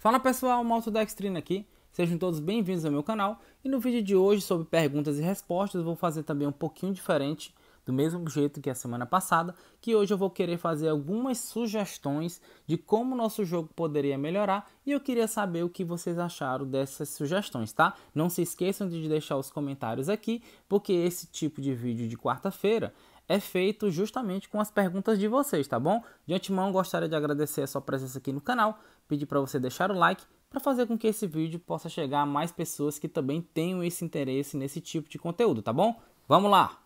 Fala pessoal, Malto Dextrina aqui. Sejam todos bem-vindos ao meu canal. E no vídeo de hoje, sobre perguntas e respostas, vou fazer também um pouquinho diferente, do mesmo jeito que a semana passada, que hoje eu vou querer fazer algumas sugestões de como o nosso jogo poderia melhorar e eu queria saber o que vocês acharam dessas sugestões, tá? Não se esqueçam de deixar os comentários aqui, porque esse tipo de vídeo de quarta-feira é feito justamente com as perguntas de vocês, tá bom? De antemão, gostaria de agradecer a sua presença aqui no canal, pedir para você deixar o like para fazer com que esse vídeo possa chegar a mais pessoas que também tenham esse interesse nesse tipo de conteúdo, tá bom? Vamos lá!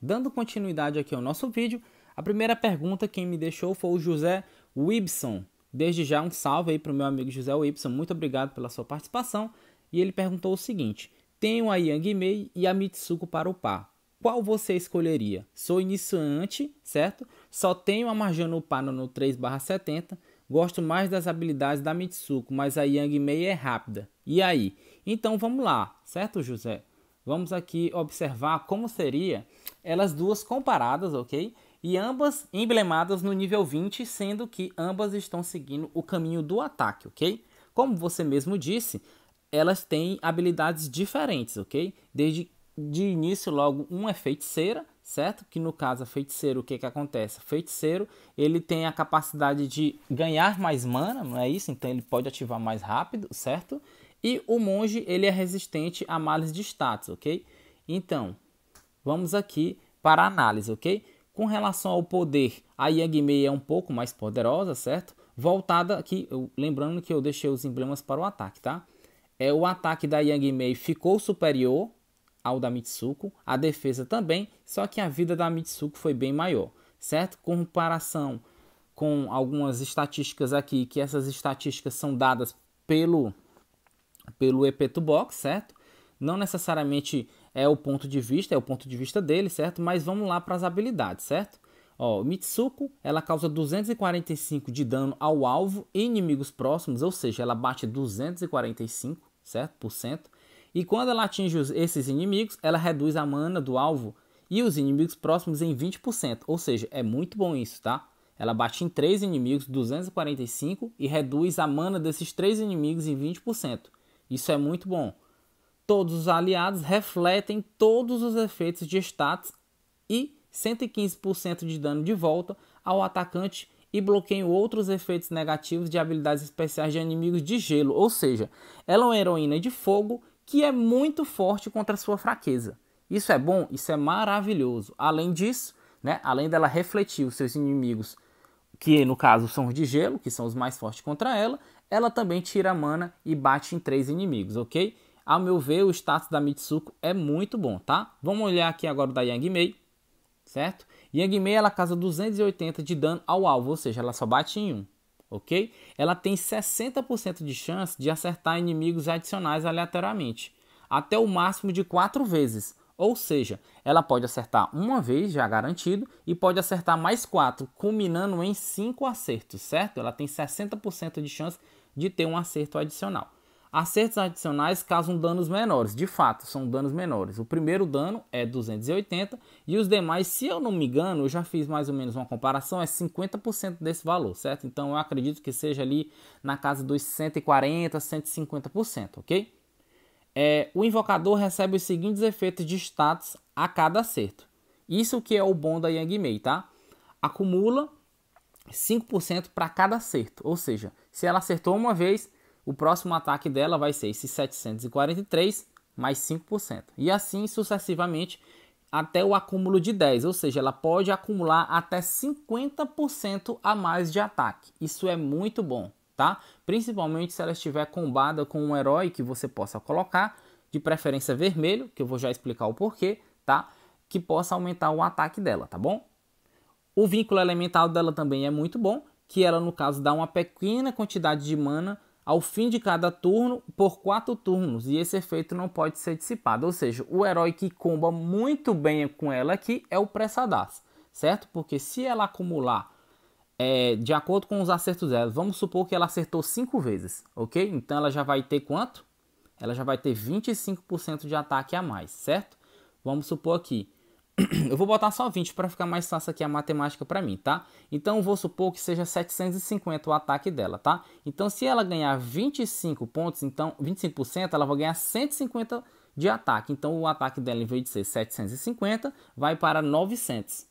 Dando continuidade aqui ao nosso vídeo, a primeira pergunta quem me deixou foi o José Wibson, Desde já um salve aí para o meu amigo José Wilson, muito obrigado pela sua participação. E ele perguntou o seguinte: Tenho a Yang Mei e a Mitsuko para upar. Qual você escolheria? Sou iniciante, certo? Só tenho a Marjano upar no 3/70. Gosto mais das habilidades da Mitsuko, mas a Yang Mei é rápida. E aí? Então vamos lá, certo, José? Vamos aqui observar como seria elas duas comparadas, ok? e ambas emblemadas no nível 20, sendo que ambas estão seguindo o caminho do ataque, ok? Como você mesmo disse, elas têm habilidades diferentes, ok? Desde de início logo um é feiticeira, certo? Que no caso a feiticeiro, o que que acontece? feiticeiro, ele tem a capacidade de ganhar mais mana, não é isso? Então ele pode ativar mais rápido, certo? E o monge, ele é resistente a males de status, ok? Então, vamos aqui para a análise, ok? Com relação ao poder, a Yang Mei é um pouco mais poderosa, certo? Voltada aqui, eu, lembrando que eu deixei os emblemas para o ataque, tá? É, o ataque da Yang Mei ficou superior ao da Mitsuko, a defesa também, só que a vida da Mitsuko foi bem maior, certo? Com comparação com algumas estatísticas aqui, que essas estatísticas são dadas pelo, pelo Epeto Box, certo? Não necessariamente é o ponto de vista, é o ponto de vista dele, certo? Mas vamos lá para as habilidades, certo? Ó, Mitsuko, ela causa 245 de dano ao alvo e inimigos próximos, ou seja, ela bate 245, certo? Por cento. E quando ela atinge esses inimigos, ela reduz a mana do alvo e os inimigos próximos em 20%, ou seja, é muito bom isso, tá? Ela bate em 3 inimigos 245 e reduz a mana desses 3 inimigos em 20%. Isso é muito bom. Todos os aliados refletem todos os efeitos de status e 115% de dano de volta ao atacante e bloqueiam outros efeitos negativos de habilidades especiais de inimigos de gelo, ou seja, ela é uma heroína de fogo que é muito forte contra sua fraqueza. Isso é bom, isso é maravilhoso. Além disso, né, além dela refletir os seus inimigos, que no caso são os de gelo, que são os mais fortes contra ela, ela também tira mana e bate em três inimigos, ok? Ao meu ver, o status da Mitsuko é muito bom, tá? Vamos olhar aqui agora o da Yang Mei, certo? Yang Mei ela causa 280 de dano ao alvo, ou seja, ela só bate em um, ok? Ela tem 60% de chance de acertar inimigos adicionais aleatoriamente, até o máximo de 4 vezes. Ou seja, ela pode acertar uma vez, já garantido, e pode acertar mais 4, culminando em 5 acertos, certo? Ela tem 60% de chance de ter um acerto adicional. Acertos adicionais causam danos menores, de fato, são danos menores. O primeiro dano é 280 e os demais, se eu não me engano, eu já fiz mais ou menos uma comparação, é 50% desse valor, certo? Então eu acredito que seja ali na casa dos 140, 150%, ok? É, o invocador recebe os seguintes efeitos de status a cada acerto. Isso que é o bom da Yang Mei, tá? Acumula 5% para cada acerto, ou seja, se ela acertou uma vez, o próximo ataque dela vai ser esse 743 mais 5%. E assim sucessivamente até o acúmulo de 10, ou seja, ela pode acumular até 50% a mais de ataque. Isso é muito bom, tá? Principalmente se ela estiver combada com um herói que você possa colocar, de preferência vermelho, que eu vou já explicar o porquê, tá? Que possa aumentar o ataque dela, tá bom? O vínculo elemental dela também é muito bom, que ela no caso dá uma pequena quantidade de mana ao fim de cada turno por quatro turnos e esse efeito não pode ser dissipado. Ou seja, o herói que comba muito bem com ela aqui é o Pressadas, certo? Porque se ela acumular é, de acordo com os acertos dela, vamos supor que ela acertou cinco vezes, ok? Então ela já vai ter quanto? Ela já vai ter 25% de ataque a mais, certo? Vamos supor aqui, eu vou botar só 20 para ficar mais fácil aqui a matemática para mim, tá? Então vou supor que seja 750 o ataque dela, tá? Então se ela ganhar 25 pontos, então 25%, ela vai ganhar 150 de ataque. Então o ataque dela em vez de ser 750, vai para 900.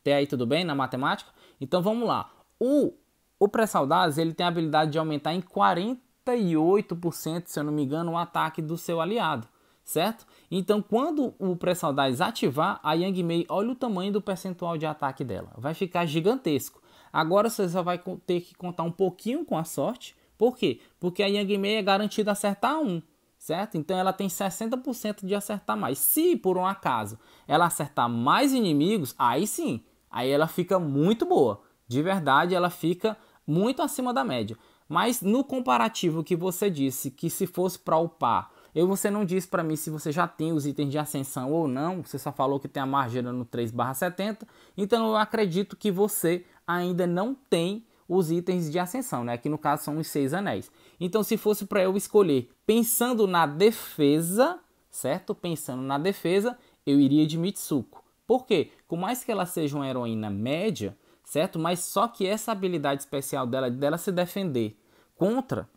Até aí tudo bem na matemática? Então vamos lá. O o pré-saudades, ele tem a habilidade de aumentar em 48%, se eu não me engano, o ataque do seu aliado certo? Então, quando o pré-saudades ativar, a Yang Mei, olha o tamanho do percentual de ataque dela, vai ficar gigantesco. Agora você só vai ter que contar um pouquinho com a sorte. Por quê? Porque a Yang Mei é garantida acertar um, certo? Então ela tem 60% de acertar mais. Se por um acaso ela acertar mais inimigos, aí sim, aí ela fica muito boa. De verdade, ela fica muito acima da média. Mas no comparativo que você disse que se fosse para upar eu você não disse para mim se você já tem os itens de ascensão ou não, você só falou que tem a margem no 3/70, então eu acredito que você ainda não tem os itens de ascensão, né? Que no caso são os seis anéis. Então, se fosse para eu escolher pensando na defesa, certo? Pensando na defesa, eu iria de Mitsuko. Por quê? Por mais que ela seja uma heroína média, certo? Mas só que essa habilidade especial dela, dela se defender contra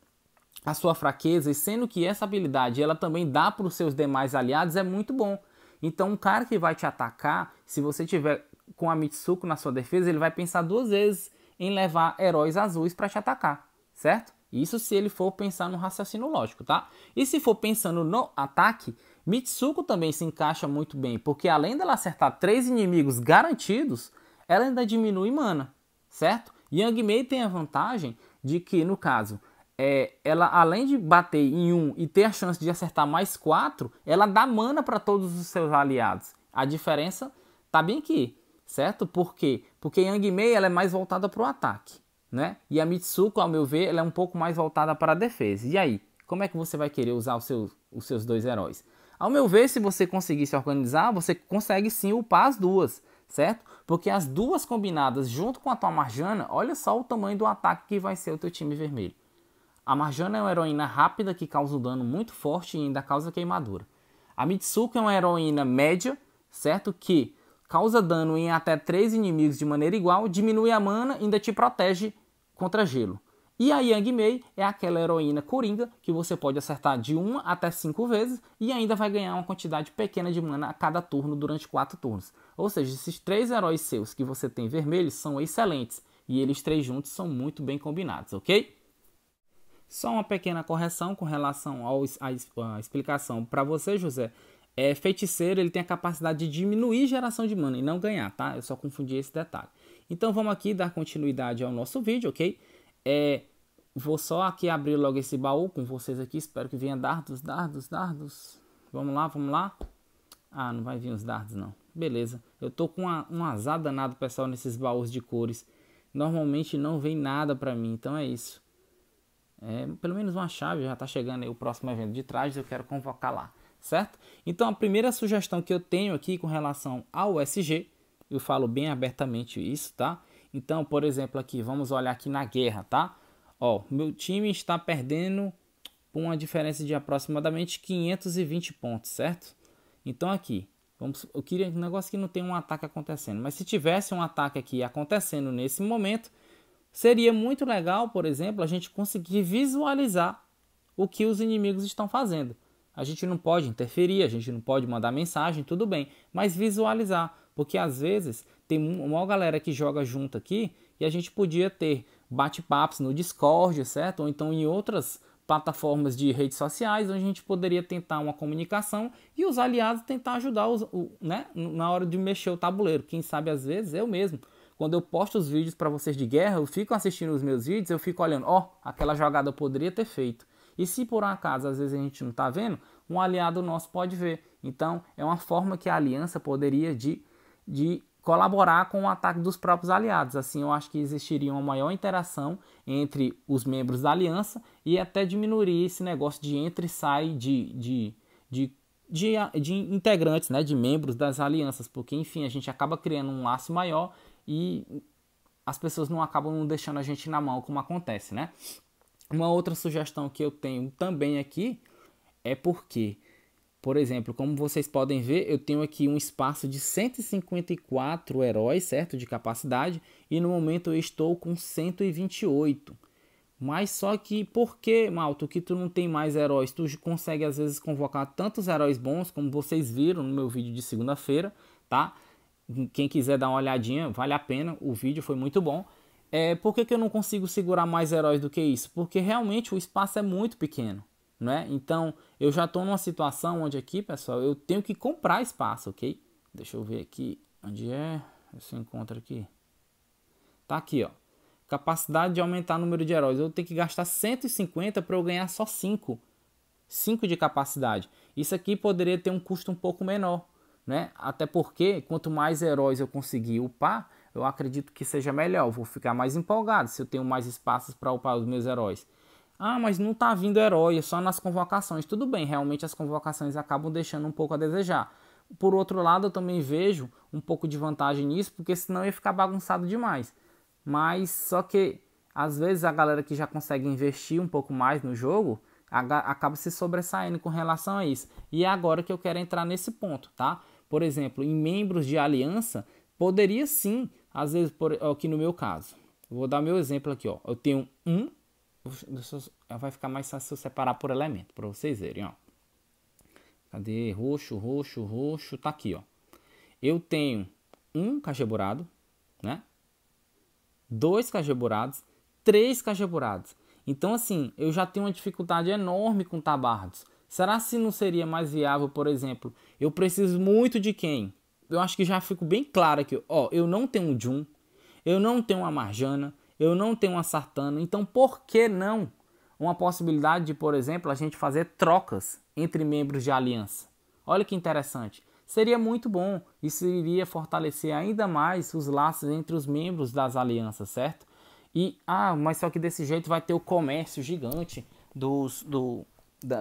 a sua fraqueza, e sendo que essa habilidade ela também dá para os seus demais aliados, é muito bom. Então, um cara que vai te atacar, se você tiver com a Mitsuko na sua defesa, ele vai pensar duas vezes em levar heróis azuis para te atacar, certo? Isso se ele for pensar no raciocínio lógico, tá? E se for pensando no ataque, Mitsuko também se encaixa muito bem, porque além dela acertar três inimigos garantidos, ela ainda diminui mana, certo? Yang Mei tem a vantagem de que, no caso, é, ela além de bater em um e ter a chance de acertar mais quatro, ela dá mana para todos os seus aliados. A diferença tá bem aqui, certo? Por quê? Porque Yang Mei ela é mais voltada para o ataque, né? E a Mitsuko, ao meu ver, ela é um pouco mais voltada para a defesa. E aí, como é que você vai querer usar os seus, os seus dois heróis? Ao meu ver, se você conseguir se organizar, você consegue sim upar as duas, certo? Porque as duas combinadas junto com a tua Marjana, olha só o tamanho do ataque que vai ser o teu time vermelho. A Marjana é uma heroína rápida que causa um dano muito forte e ainda causa queimadura. A Mitsuko é uma heroína média, certo? Que causa dano em até 3 inimigos de maneira igual, diminui a mana e ainda te protege contra gelo. E a Yang Mei é aquela heroína coringa que você pode acertar de 1 até 5 vezes e ainda vai ganhar uma quantidade pequena de mana a cada turno durante 4 turnos. Ou seja, esses três heróis seus que você tem vermelhos são excelentes e eles três juntos são muito bem combinados, ok? Só uma pequena correção com relação à, explicação para você, José. É, feiticeiro ele tem a capacidade de diminuir geração de mana e não ganhar, tá? Eu só confundi esse detalhe. Então vamos aqui dar continuidade ao nosso vídeo, ok? É, vou só aqui abrir logo esse baú com vocês aqui. Espero que venha dardos, dardos, dardos. Vamos lá, vamos lá. Ah, não vai vir os dardos não. Beleza. Eu tô com uma, um azar danado, pessoal, nesses baús de cores. Normalmente não vem nada pra mim, então é isso. É, pelo menos uma chave, já está chegando aí o próximo evento de trajes, eu quero convocar lá, certo? Então a primeira sugestão que eu tenho aqui com relação ao SG, eu falo bem abertamente isso, tá? Então, por exemplo, aqui, vamos olhar aqui na guerra, tá? Ó, meu time está perdendo uma diferença de aproximadamente 520 pontos, certo? Então aqui, vamos, eu queria um negócio que não tem um ataque acontecendo, mas se tivesse um ataque aqui acontecendo nesse momento, Seria muito legal, por exemplo, a gente conseguir visualizar o que os inimigos estão fazendo. A gente não pode interferir, a gente não pode mandar mensagem, tudo bem, mas visualizar, porque às vezes tem uma galera que joga junto aqui e a gente podia ter bate-papos no Discord, certo? Ou então em outras plataformas de redes sociais, onde a gente poderia tentar uma comunicação e os aliados tentar ajudar os, o, né, na hora de mexer o tabuleiro. Quem sabe às vezes eu mesmo quando eu posto os vídeos para vocês de guerra, eu fico assistindo os meus vídeos, eu fico olhando, ó, oh, aquela jogada eu poderia ter feito. E se por um acaso às vezes a gente não está vendo, um aliado nosso pode ver. Então é uma forma que a aliança poderia de, de colaborar com o ataque dos próprios aliados. Assim eu acho que existiria uma maior interação entre os membros da aliança e até diminuiria esse negócio de entra e sai de, de, de, de, de integrantes, né, de membros das alianças, porque enfim a gente acaba criando um laço maior e as pessoas não acabam deixando a gente na mão, como acontece, né? Uma outra sugestão que eu tenho também aqui é porque Por exemplo, como vocês podem ver, eu tenho aqui um espaço de 154 heróis, certo? De capacidade, e no momento eu estou com 128. Mas só que por que, Malto, que tu não tem mais heróis? Tu consegue às vezes convocar tantos heróis bons, como vocês viram no meu vídeo de segunda-feira, tá? Quem quiser dar uma olhadinha, vale a pena, o vídeo foi muito bom. É, por que, que eu não consigo segurar mais heróis do que isso? Porque realmente o espaço é muito pequeno né? Então, eu já estou numa situação onde aqui, pessoal, eu tenho que comprar espaço, ok? Deixa eu ver aqui, onde é? Você encontra aqui. Tá aqui, ó. Capacidade de aumentar o número de heróis. Eu tenho que gastar 150 para eu ganhar só 5. 5 de capacidade. Isso aqui poderia ter um custo um pouco menor, né? Até porque quanto mais heróis eu conseguir upar, eu acredito que seja melhor. Eu vou ficar mais empolgado se eu tenho mais espaços para upar os meus heróis. Ah, mas não tá vindo herói, é só nas convocações. Tudo bem, realmente as convocações acabam deixando um pouco a desejar. Por outro lado, eu também vejo um pouco de vantagem nisso, porque senão ia ficar bagunçado demais. Mas só que às vezes a galera que já consegue investir um pouco mais no jogo acaba se sobressaindo com relação a isso. E é agora que eu quero entrar nesse ponto, tá? Por exemplo, em membros de aliança, poderia sim, às vezes, por, aqui no meu caso. vou dar meu exemplo aqui, ó. Eu tenho um vai ficar mais fácil separar por elemento, para vocês verem, ó. Cadê? Roxo, roxo, roxo, tá aqui, ó. Eu tenho um cajeburado, né? Dois cajeburados, três cajeburados. Então, assim, eu já tenho uma dificuldade enorme com tabardos. Será se não seria mais viável, por exemplo, eu preciso muito de quem? Eu acho que já fico bem claro aqui, ó, eu não tenho um Jun, eu não tenho uma Marjana, eu não tenho uma sartana, então por que não uma possibilidade de, por exemplo, a gente fazer trocas entre membros de aliança? Olha que interessante. Seria muito bom, isso iria fortalecer ainda mais os laços entre os membros das alianças, certo? E, ah, mas só que desse jeito vai ter o comércio gigante dos, do,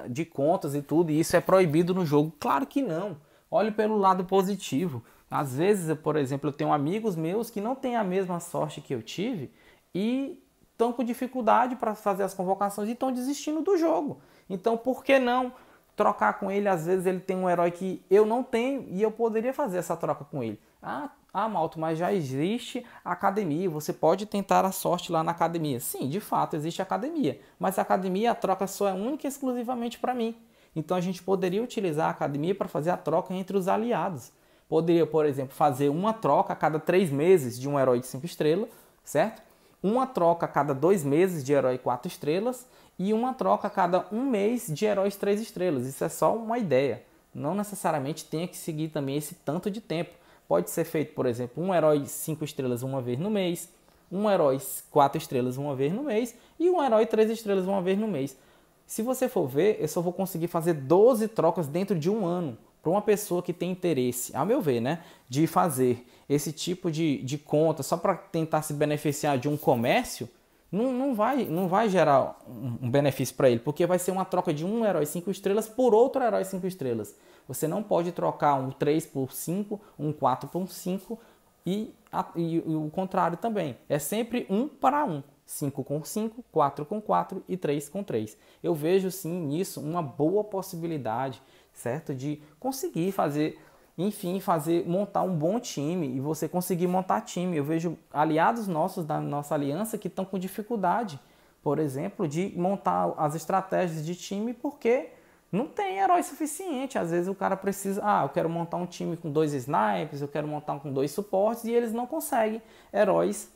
de contas e tudo, e isso é proibido no jogo. Claro que não. Olhe pelo lado positivo. Às vezes, por exemplo, eu tenho amigos meus que não têm a mesma sorte que eu tive e estão com dificuldade para fazer as convocações e estão desistindo do jogo. Então, por que não trocar com ele? Às vezes ele tem um herói que eu não tenho e eu poderia fazer essa troca com ele. Ah, ah, Malto, mas já existe academia, você pode tentar a sorte lá na academia. Sim, de fato, existe academia, mas a academia, a troca só é única e exclusivamente para mim. Então a gente poderia utilizar a academia para fazer a troca entre os aliados. Poderia, por exemplo, fazer uma troca a cada três meses de um herói de 5 estrelas, certo? uma troca a cada dois meses de herói 4 estrelas e uma troca a cada um mês de heróis 3 estrelas. Isso é só uma ideia. Não necessariamente tenha que seguir também esse tanto de tempo. Pode ser feito, por exemplo, um herói 5 estrelas uma vez no mês, um herói 4 estrelas uma vez no mês e um herói 3 estrelas uma vez no mês. Se você for ver, eu só vou conseguir fazer 12 trocas dentro de um ano para uma pessoa que tem interesse, a meu ver, né, de fazer esse tipo de, de conta só para tentar se beneficiar de um comércio, não, não, vai, não vai gerar um, benefício para ele, porque vai ser uma troca de um herói 5 estrelas por outro herói 5 estrelas. Você não pode trocar um 3 por 5, um 4 por 5 e, e, e o contrário também. É sempre um para um. 5 com 5, 4 com 4 e 3 com 3. Eu vejo sim nisso uma boa possibilidade certo? De conseguir fazer, enfim, fazer montar um bom time e você conseguir montar time. Eu vejo aliados nossos da nossa aliança que estão com dificuldade, por exemplo, de montar as estratégias de time porque não tem herói suficiente. Às vezes o cara precisa, ah, eu quero montar um time com dois snipers, eu quero montar um com dois suportes e eles não conseguem heróis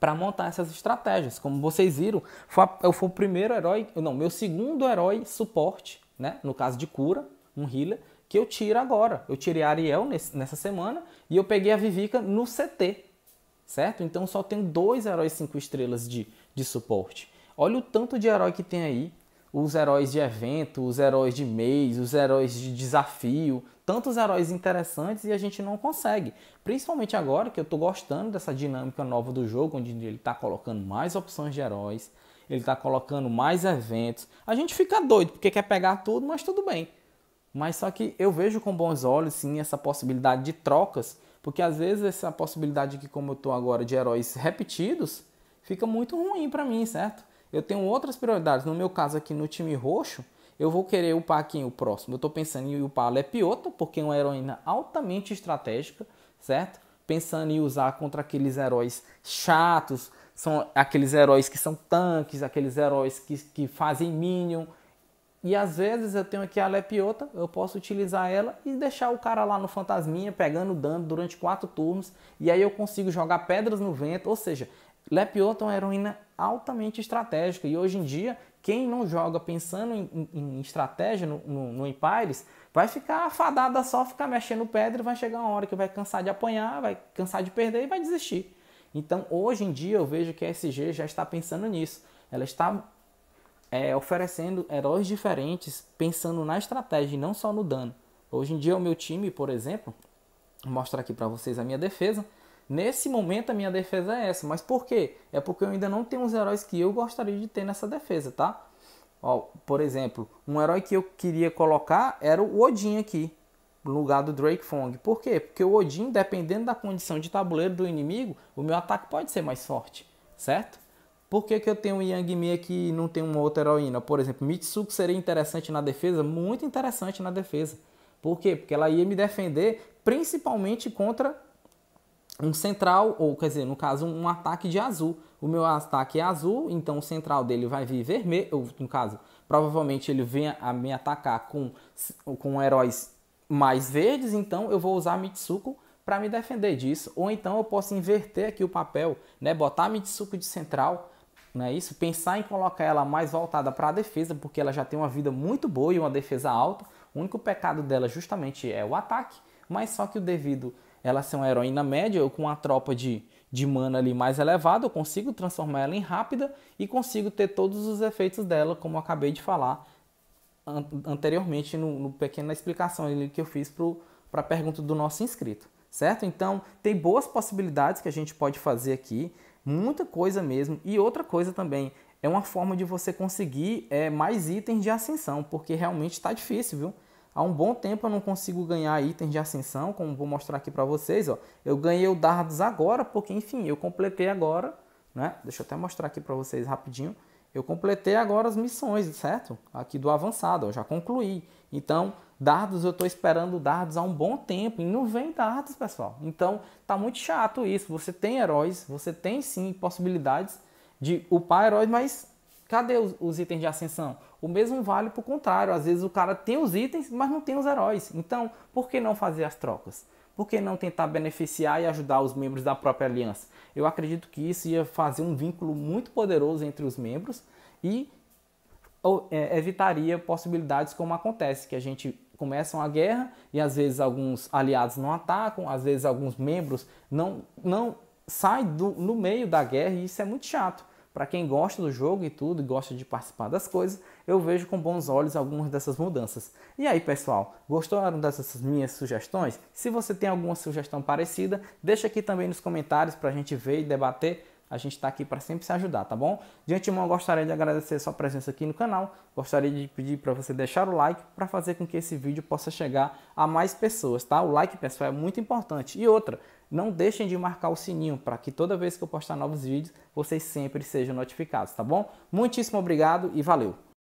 para montar essas estratégias. Como vocês viram, eu fui o primeiro herói, não, meu segundo herói suporte né? No caso de cura, um healer, que eu tiro agora. Eu tirei a Ariel nesse, nessa semana e eu peguei a Vivica no CT, certo? Então só tenho dois heróis 5 estrelas de, de suporte. Olha o tanto de herói que tem aí. Os heróis de evento, os heróis de mês, os heróis de desafio, tantos heróis interessantes e a gente não consegue. Principalmente agora que eu estou gostando dessa dinâmica nova do jogo, onde ele está colocando mais opções de heróis, ele está colocando mais eventos. A gente fica doido porque quer pegar tudo, mas tudo bem. Mas só que eu vejo com bons olhos sim essa possibilidade de trocas, porque às vezes essa possibilidade que como eu estou agora de heróis repetidos, fica muito ruim para mim, certo? Eu tenho outras prioridades. No meu caso aqui no time roxo, eu vou querer upar quem o próximo? Eu estou pensando em upar a Lepiota, porque é uma heroína altamente estratégica, certo? Pensando em usar contra aqueles heróis chatos, são aqueles heróis que são tanques, aqueles heróis que, que fazem minion. E às vezes eu tenho aqui a Lepiota, eu posso utilizar ela e deixar o cara lá no fantasminha pegando dano durante quatro turnos. E aí eu consigo jogar pedras no vento. Ou seja, Lepiota é uma heroína altamente estratégica. E hoje em dia quem não joga pensando em, em, em estratégia no, no, no, Empires vai ficar afadada só ficar mexendo pedra vai chegar uma hora que vai cansar de apanhar, vai cansar de perder e vai desistir. Então hoje em dia eu vejo que a SG já está pensando nisso. Ela está é, oferecendo heróis diferentes pensando na estratégia e não só no dano. Hoje em dia o meu time, por exemplo, vou mostrar aqui para vocês a minha defesa. Nesse momento a minha defesa é essa, mas por quê? É porque eu ainda não tenho os heróis que eu gostaria de ter nessa defesa, tá? Ó, por exemplo, um herói que eu queria colocar era o Odin aqui, no lugar do Drake Fong. Por quê? Porque o Odin, dependendo da condição de tabuleiro do inimigo, o meu ataque pode ser mais forte, certo? Por que, que eu tenho o Yang Mi aqui e não tenho uma outra heroína? Por exemplo, Mitsuko seria interessante na defesa, muito interessante na defesa. Por quê? Porque ela ia me defender principalmente contra um central, ou quer dizer, no caso, um ataque de azul. O meu ataque é azul, então o central dele vai vir vermelho, ou no caso, provavelmente ele venha a me atacar com, com heróis mais verdes, então eu vou usar Mitsuko para me defender disso. Ou então eu posso inverter aqui o papel, né, botar Mitsuko de central, não é isso? Pensar em colocar ela mais voltada para a defesa, porque ela já tem uma vida muito boa e uma defesa alta. O único pecado dela justamente é o ataque, mas só que o devido ela ser uma heroína média, eu com uma tropa de, de mana ali mais elevada, eu consigo transformar ela em rápida e consigo ter todos os efeitos dela, como eu acabei de falar an anteriormente no, no, pequena explicação que eu fiz para a pergunta do nosso inscrito, certo? Então, tem boas possibilidades que a gente pode fazer aqui, muita coisa mesmo. E outra coisa também, é uma forma de você conseguir é, mais itens de ascensão, porque realmente está difícil, viu? Há um bom tempo eu não consigo ganhar itens de ascensão, como vou mostrar aqui para vocês. Ó. Eu ganhei o dardos agora, porque enfim, eu completei agora, né? Deixa eu até mostrar aqui para vocês rapidinho. Eu completei agora as missões, certo? Aqui do avançado, eu já concluí. Então, dardos eu estou esperando dardos há um bom tempo e não vem dardos, pessoal. Então, tá muito chato isso. Você tem heróis, você tem sim possibilidades de upar heróis, mas Cadê os, os, itens de ascensão? O mesmo vale para o contrário. Às vezes o cara tem os itens, mas não tem os heróis. Então, por que não fazer as trocas? Por que não tentar beneficiar e ajudar os membros da própria aliança? Eu acredito que isso ia fazer um vínculo muito poderoso entre os membros e é, evitaria possibilidades como acontece, que a gente começa uma guerra e às vezes alguns aliados não atacam, às vezes alguns membros não, não saem do, no meio da guerra e isso é muito chato para quem gosta do jogo e tudo, gosta de participar das coisas, eu vejo com bons olhos algumas dessas mudanças. E aí, pessoal, gostaram dessas minhas sugestões? Se você tem alguma sugestão parecida, deixa aqui também nos comentários para a gente ver e debater. A gente está aqui para sempre se ajudar, tá bom? De antemão, gostaria de agradecer sua presença aqui no canal. Gostaria de pedir para você deixar o like para fazer com que esse vídeo possa chegar a mais pessoas, tá? O like, pessoal, é muito importante. E outra, não deixem de marcar o sininho para que toda vez que eu postar novos vídeos, vocês sempre sejam notificados, tá bom? Muitíssimo obrigado e valeu!